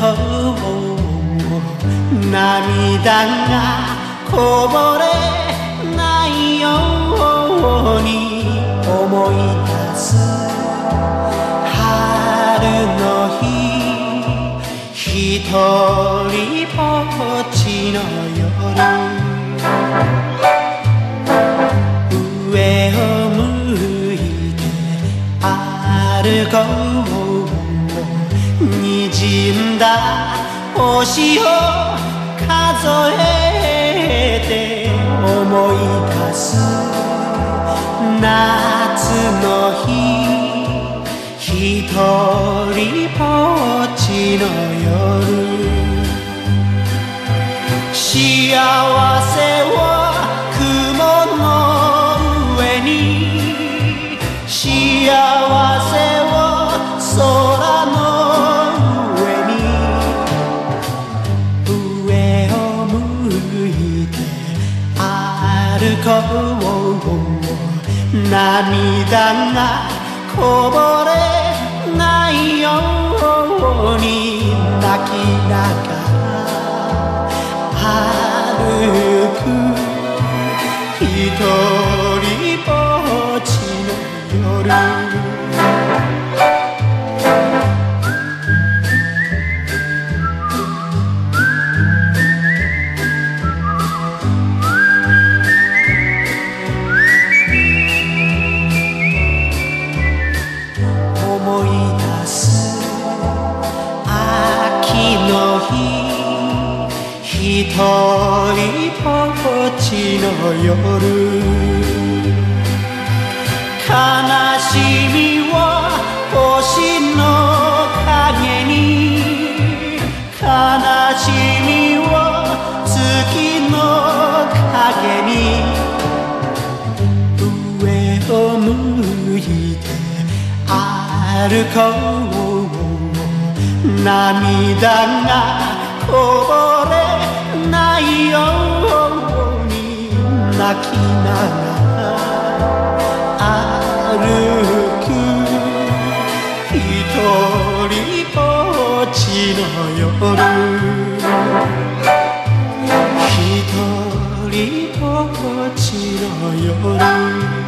こぼ涙がこぼれないように思い出す春の日ひとりぼっちの夜。上を向いて歩こう死んだ。星を数えて思い出す。夏の日。ひとりぼっちの夜。涙がこぼれないように泣きながら歩く一人ぼっちの夜の日一人ぼっちの夜悲しみは星の影に悲しみは月の影に上を向いて歩こう涙がこぼれないように泣きながら歩く一人ぼっちの夜一人ぼっちの夜